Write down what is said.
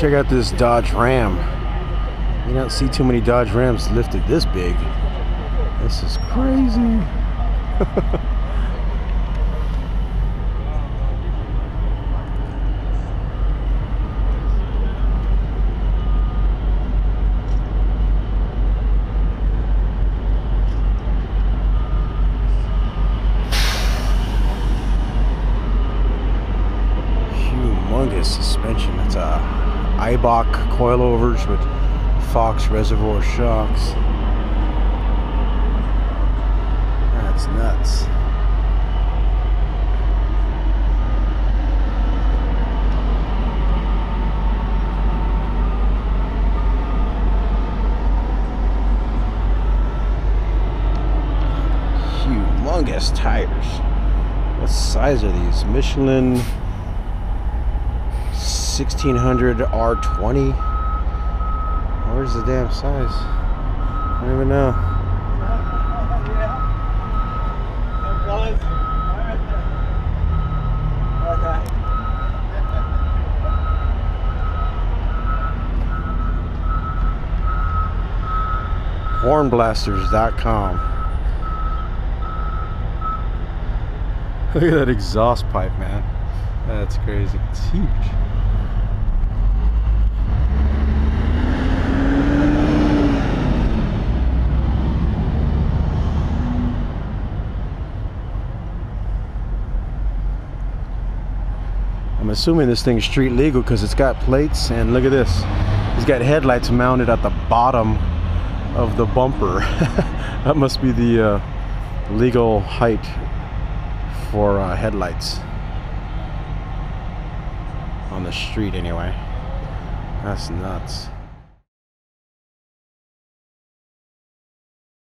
Check out this Dodge Ram. You don't see too many Dodge Rams lifted this big. This is crazy. humongous suspension. That's a Eibach coilovers with Fox reservoir shocks. That's nuts. Humongous tires. What size are these? Michelin 1600 R20. Where's the damn size? I don't even know. Hornblasters.com. Look at that exhaust pipe, man. That's crazy. It's huge. I'm assuming this thing is street legal because it's got plates and look at this. It's got headlights mounted at the bottom of the bumper. that must be the uh, legal height for uh, headlights on the street anyway. That's nuts.